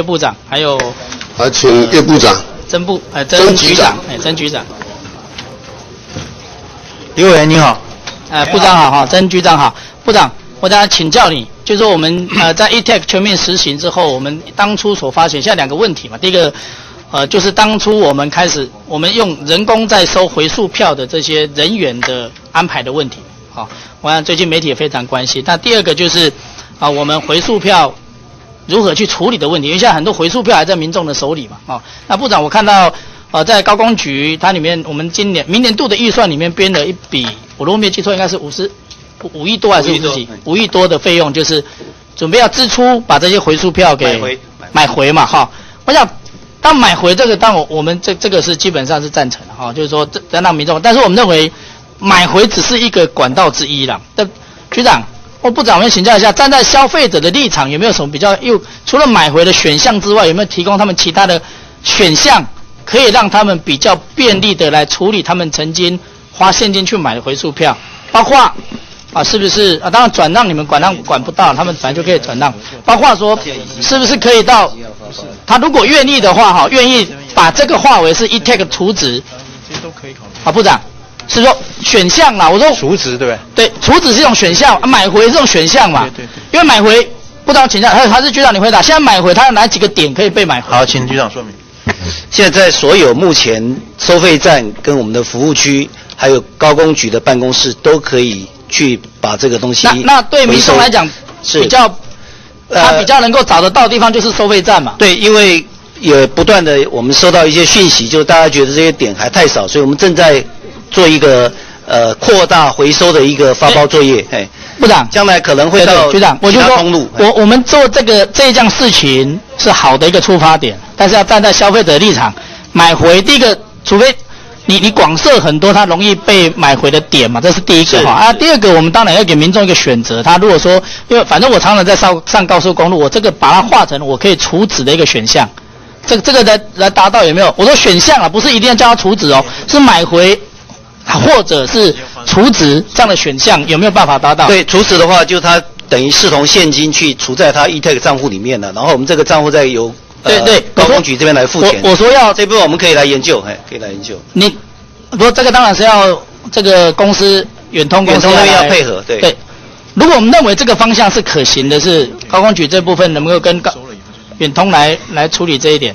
岳部长，还有还，请叶部长。曾部呃曾曾局长，哎曾局长，刘委员你好，呃部长好哈，曾局长好，部长，我想请教你，就是说我们呃在 eTech 全面实行之后，我们当初所发现现在两个问题嘛，第一个。呃，就是当初我们开始，我们用人工在收回数票的这些人员的安排的问题，好、我想最近媒体也非常关心。那第二个就是啊，我们回数票如何去处理的问题，因为现在很多回数票还在民众的手里嘛，哦，那部长我看到呃在高工局它里面，我们今年明年度的预算里面编了一笔，我如果没记错，应该是五十五亿多还是五十几五亿多的费用，就是准备要支出把这些回数票给买回买回嘛，哈、我想。当买回这个，当我我们这这个是基本上是赞成的哈、就是说这让民众，但是我们认为买回只是一个管道之一啦。但局长哦部长，我们请教一下，站在消费者的立场，有没有什么比较又除了买回的选项之外，有没有提供他们其他的选项，可以让他们比较便利的来处理他们曾经花现金去买的回数票，包括啊，是不是啊？当然转让你们管让管不到，他们反正就可以转让。包括说，是不是可以到他如果愿意的话，哈，愿意把这个划为是 e-tag 储值这些都可以考虑。啊，部长是说选项啦。我说除值对不对？对，储值是一种选项，啊买回是一种选项嘛。对对对因为买回，不知道请教，还有还是局长你回答。现在买回，它有哪几个点可以被买回？好，请局长说明。现在所有目前收费站跟我们的服务区，还有高工局的办公室，都可以去把这个东西那那对民众来讲，是比较他呃比较能够找得到的地方就是收费站嘛。对，因为也不断的我们收到一些讯息，就大家觉得这些点还太少，所以我们正在做一个呃扩大回收的一个发包作业，哎，部长，将来可能会到局长，我其就说我我们做这个这一件事情是好的一个出发点，但是要站在消费者立场，买回第一个，除非你你广设很多它容易被买回的点嘛，这是第一个哈啊。第二个，我们当然要给民众一个选择，他如果说，因为反正我常常在上上高速公路，我这个把它化成我可以处置的一个选项。这个这个来来达到有没有？我说选项啊，不是一定要叫他处置哦，是买回或者是储值这样的选项有没有办法达到？对，储值的话，就它等于视同现金去储在它 eTag 账户里面了，然后我们这个账户再由呃对对高工局这边来付钱。我我说要这部分我们可以来研究，哎，可以来研究。你，不过这个当然是要这个公司远通公司远通那边要配合对对，如果我们认为这个方向是可行的，是高工局这部分能够跟高远通来来处理这一点。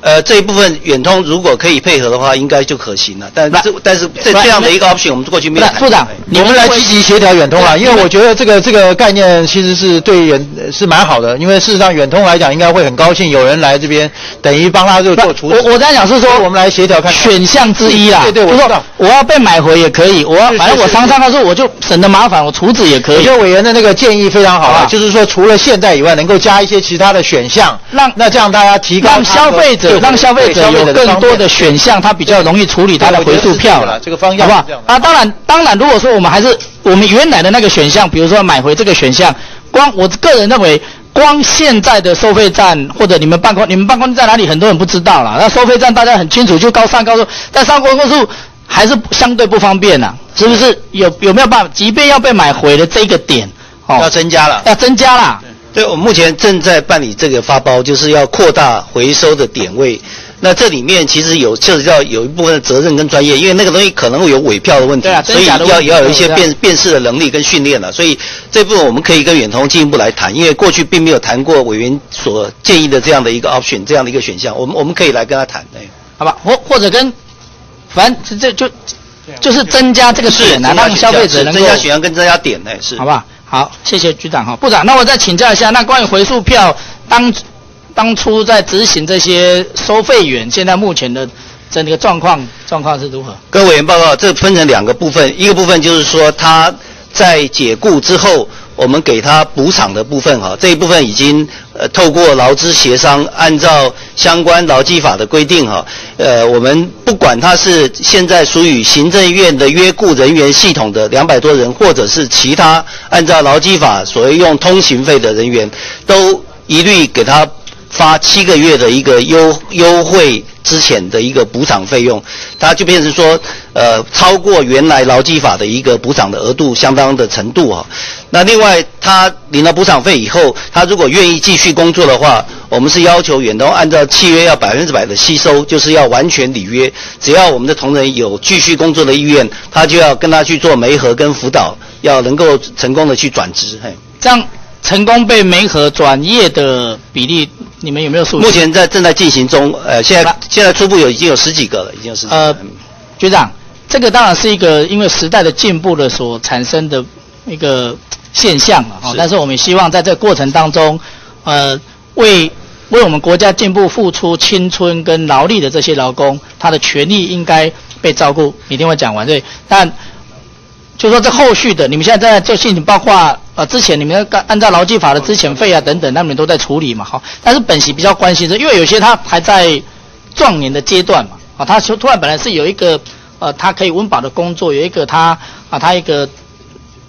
呃，这一部分远通如果可以配合的话，应该就可行了。但是这但是这这样的一个 option，我们过去没有部长哎，你我们来积极协调远通啊，因为我觉得这个这个概念其实是对远是蛮好的，因为事实上远通来讲应该会很高兴有人来这边，等于帮他就做处理。我我在讲是说，我们来协调看看选项之一啦。对对我说知道我要被买回也可以，我要反正我是常常他说我就省得麻烦，我处置也可以我觉。得委员的那个建议非常好啊，就是说除了现在以外，能够加一些其他的选项，让那这样大家提高让他消费者对让消费者有更多的选项，他比较容易处理他的回数票了。这个方向好不好啊，当然，当然，如果说我们还是我们原来的那个选项，比如说买回这个选项，光我个人认为，光现在的收费站或者你们办公，你们办公室在哪里，很多人不知道啦。那收费站大家很清楚，就高上高速，但上高速还是相对不方便呐，是不是？有有没有办法？即便要被买回的这个点，哦，要增加了。要增加啦。对，我们目前正在办理这个发包，就是要扩大回收的点位。那这里面其实有涉及到有一部分的责任跟专业，因为那个东西可能会有伪票的问题，对啊所以要要有一些辨辨识的能力跟训练了。所以这部分我们可以跟远通进一步来谈，因为过去并没有谈过委员所建议的这样的一个 option 这样的一个选项，我们我们可以来跟他谈。哎好吧，或或者跟，反正这这就就是增加这个点啊，让消费者能够增加选项跟增加点，哎是。好不好？谢谢局长哈，部长。那我再请教一下，那关于回数票当当初在执行这些收费员，现在目前的整个状况状况是如何？各位委员报告，这分成两个部分，一个部分就是说他在解雇之后，我们给他补偿的部分哈，这一部分已经呃透过劳资协商，按照相关劳基法的规定哈，呃，我们不管他是现在属于行政院的约雇人员系统的两百多人，或者是其他按照劳基法所谓用通行费的人员，都一律给他发七个月的一个优优惠之前的一个补偿费用，它就变成说，呃，超过原来劳基法的一个补偿的额度相当的程度哈。那另外，他领了补偿费以后，他如果愿意继续工作的话，我们是要求远东按照契约要百分之百的吸收，就是要完全履约。只要我们的同仁有继续工作的意愿，他就要跟他去做媒合跟辅导，要能够成功的去转职。嘿，这样成功被媒合转业的比例，你们有没有数据？目前在正在进行中，呃，现在现在初步有已经有十几个了，已经有十几个。呃，局长，这个当然是一个因为时代的进步的所产生的一个。现象了哈，但是我们希望在这个过程当中，呃，为为我们国家进步付出青春跟劳力的这些劳工，他的权利应该被照顾。一定会讲完对，但就说这后续的，你们现在在做事情，包括呃之前你们按按照劳基法的资遣费啊等等，那你们都在处理嘛哈。但是本席比较关心的，因为有些他还在壮年的阶段嘛，啊，他突突然本来是有一个呃他可以温饱的工作，有一个他啊他一个。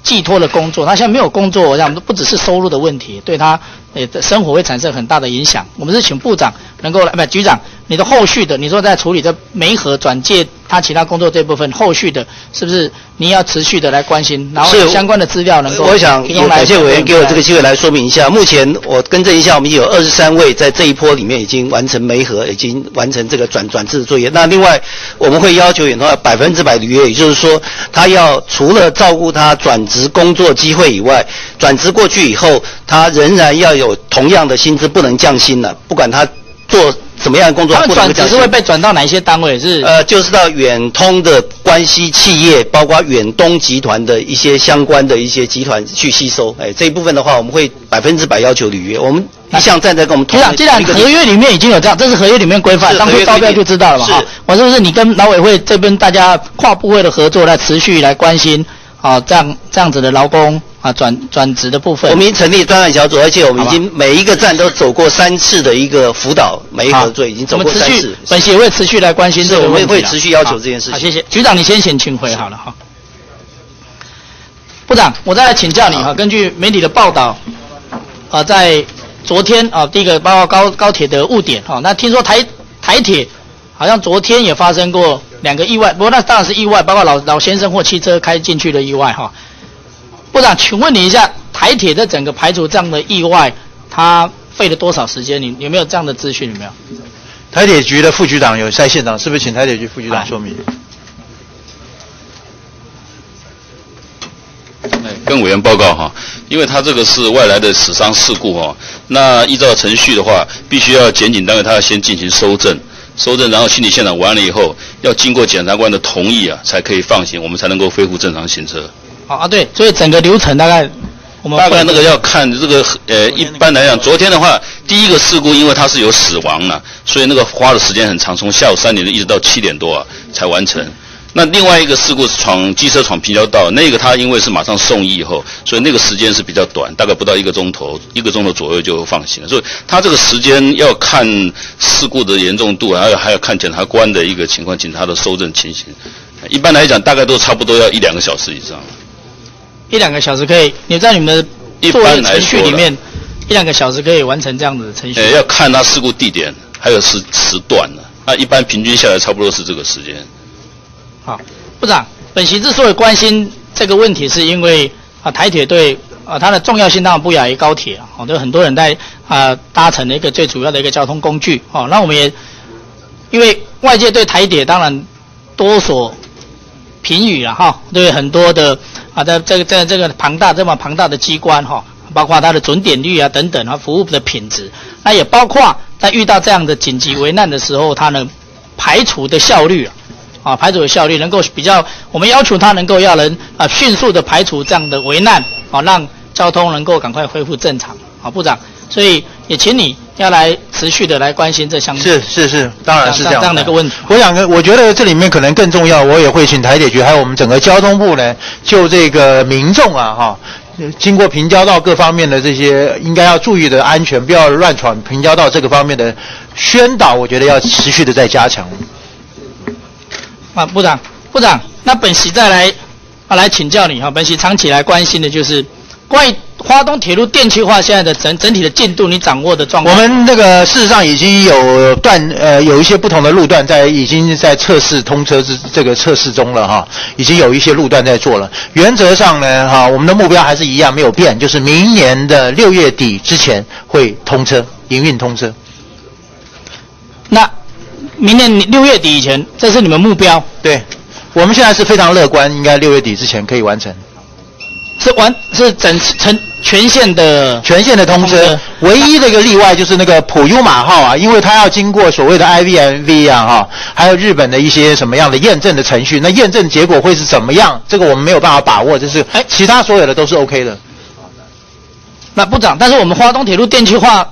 寄托的工作，他现在没有工作，我想不只是收入的问题，对他呃生活会产生很大的影响。我们是请部长能够来，不局长，你的后续的，你说在处理这煤核转介他其他工作这部分，后续的是不是你要持续的来关心，然后相关的资料能够我想也感谢委员给我这个机会来说明一下。目前我更正一下，我们有二十三位在这一波里面已经完成煤核，已经完成这个转转制的作业。那另外我们会要求远通要百分之百履约，也就是说他要除了照顾他转职工作机会以外，转职过去以后，他仍然要有同样的薪资，不能降薪了，不管他做。怎么样的工作？他们转职是会被转到哪一些单位？是呃，就是到远通的关系企业，包括远东集团的一些相关的一些集团去吸收。哎，这一部分的话，我们会百分之百要求履约。我们一向站在跟我们同。既然合约里面已经有这样，这是合约里面规范，当初招标就知道了嘛。哈，我是不是你跟劳委会这边大家跨部会的合作来持续来关心啊？这样这样子的劳工。啊，转转职的部分，我们已经成立专案小组，而且我们已经每一个站都走过三次的一个辅导，每一合作已经走过三次。本协会持续来关心这个问题，我们会持续要求这件事情。好，谢谢局长，你先请请回好了哈。部长，我再来请教你哈，根据媒体的报道，啊，在昨天啊，第一个包括高高铁的误点哈，那听说台台铁好像昨天也发生过两个意外，不过那当然是意外，包括老老先生或汽车开进去的意外哈。部长，请问你一下，台铁的整个排除这样的意外，它费了多少时间？你有没有这样的资讯？有没有？台铁局的副局长有在现场，是不是请台铁局副局长说明？跟委员报告哈，因为他这个是外来的死伤事故哈，那依照程序的话，必须要检警单位他要先进行收证，收证然后清理现场完了以后，要经过检察官的同意啊，才可以放行，我们才能够恢复正常行车。啊啊对，所以整个流程大概，我们大概那个要看这个呃，一般来讲，昨天的话，第一个事故因为它是有死亡了，所以那个花的时间很长，从下午三点一直到七点多啊才完成。那另外一个事故是闯机车闯平交道，那个他因为是马上送医以后，所以那个时间是比较短，大概不到一个钟头，一个钟头左右就放行了。所以他这个时间要看事故的严重度，还有还要看检察官的一个情况，警察的收证情形。一般来讲，大概都差不多要一两个小时以上。一两个小时可以，你在你们的作业程序里面，一两个小时可以完成这样子的程序。呃，要看它事故地点，还有时时段的。那一般平均下来差不多是这个时间。好，部长，本席之所以关心这个问题，是因为啊，台铁对啊它的重要性当然不亚于高铁啊，好，有很多人在啊搭乘的一个最主要的一个交通工具。哦，那我们也因为外界对台铁当然多所评语了哈，对很多的。啊，在这个在这个庞大这么庞大的机关哈，包括它的准点率啊等等啊，服务的品质，那也包括在遇到这样的紧急危难的时候，它能排除的效率啊，啊排除的效率能够比较，我们要求它能够要能啊迅速的排除这样的危难啊，让交通能够赶快恢复正常啊，部长，所以也请你。要来持续的来关心这项目，是是是，当然是这样这样的一个问题。我想，我觉得这里面可能更重要，我也会请台铁局还有我们整个交通部呢，就这个民众啊哈，经过平交道各方面的这些应该要注意的安全，不要乱闯平交道这个方面的宣导，我觉得要持续的在加强。啊，部长，部长，那本席再来啊来请教你哈，本席长期来关心的就是关于花东铁路电气化现在的整整体的进度，你掌握的状况我况？们那个事实上已经有段呃有一些不同的路段在已经在测试通车之这个测试中了哈，已经有一些路段在做了。原则上呢哈，我们的目标还是一样没有变，就是明年的六月底之前会通车营运通车。那明年六月底以前，这是你们目标，对，我们现在是非常乐观，应该六月底之前可以完成是完是整成全线的全线的通知。唯一的一个例外就是那个普悠玛号啊，因为它要经过所谓的 IVMV 啊哈，还有日本的一些什么样的验证的程序，那验证结果会是怎么样？这个我们没有办法把握，就是哎其他所有的都是 OK 的。那部长，但是我们华东铁路电气化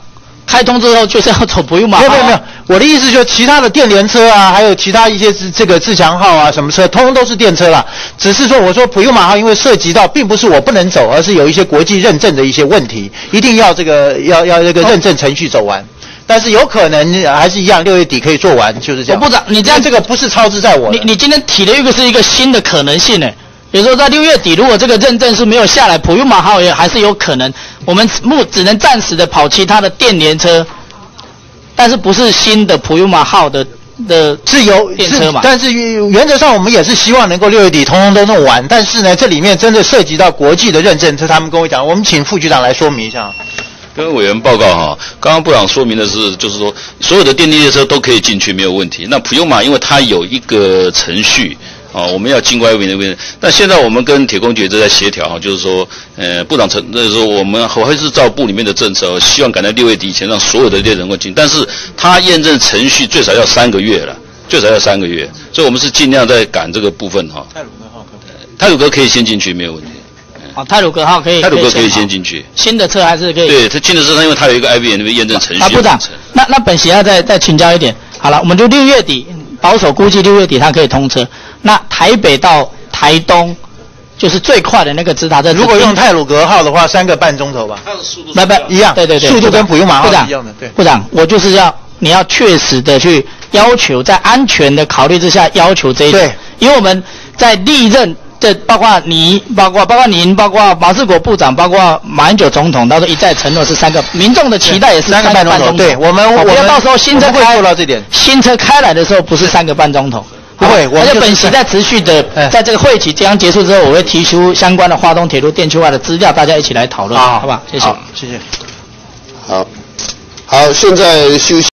开通之后，就是要走不用马号啊没有没有，我的意思就是其他的电联车啊，还有其他一些自这个自强号啊什么车，通通都是电车啦。只是说我说普悠马号，因为涉及到并不是我不能走，而是有一些国际认证的一些问题，一定要这个要要这个认证程序走完。但是有可能呃还是一样，六月底可以做完，就是这样。我部长你这样这个不是超支在我。你你今天提的一个是一个新的可能性呢，比如说在六月底，如果这个认证是没有下来，普悠玛号也还是有可能，我们目只能暂时的跑其他的电联车，但是不是新的普悠玛号的的是有是电车嘛？但是原则上我们也是希望能够六月底通通都弄完。但是呢，这里面真的涉及到国际的认证，这他们跟我讲，我们请副局长来说明一下。跟委员报告哈，刚刚部长说明的是，就是说所有的电力列车都可以进去，没有问题。那普悠玛因为它有一个程序啊，我们要经过 IVN 那边。那现在我们跟铁公爵正在协调哈，就是说，呃，部长承，就是说我们我还是照部里面的政策，希望赶在六月底以前让所有的猎人能够进。但是他验证程序最少要三个月了，最少要三个月，所以我们是尽量在赶这个部分哈。泰鲁格号可以？泰鲁格可以先进去，没有问题。啊，泰鲁格号可以泰鲁格可以先进去。新的车还是可以。对，他进的车它，因为他有一个 IVN 那边验证程序啊，部长那那本席要再再请教一点。好了，我们就六月底，保守估计六月底它可以通车。那台北到台东，就是最快的那个直达车。如果用泰鲁格号的话，三个半钟头吧。它的速度不不一样对对对，速度跟普悠马号是一样的对部长，我就是要你要确实的去要求，在安全的考虑之下要求这一点对，因为我们在历任。这包括你，包括包括您，包括马志国部长，包括马英九总统，到时候一再承诺是三个，民众的期待也是三个半钟头对我们哦我们不要到时候新车会开做到这点新车开来的时候不是三个半钟头，不会我们就本席在持续的哎，在这个会期即将结束之后，我会提出相关的华东铁路电气化的资料，大家一起来讨论，好不好？谢谢。谢谢。好，好，现在休息。